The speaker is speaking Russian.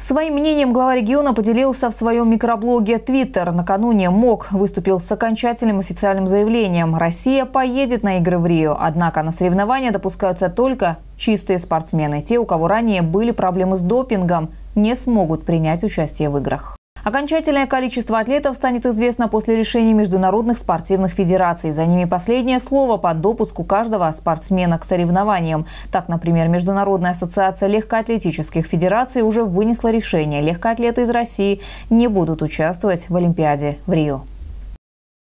Своим мнением глава региона поделился в своем микроблоге Twitter. Накануне МОК выступил с окончательным официальным заявлением. Россия поедет на игры в Рио. Однако на соревнования допускаются только чистые спортсмены. Те, у кого ранее были проблемы с допингом, не смогут принять участие в играх. Окончательное количество атлетов станет известно после решения международных спортивных федераций. За ними последнее слово по допуску каждого спортсмена к соревнованиям. Так, например, Международная ассоциация легкоатлетических федераций уже вынесла решение. Легкоатлеты из России не будут участвовать в Олимпиаде в Рио.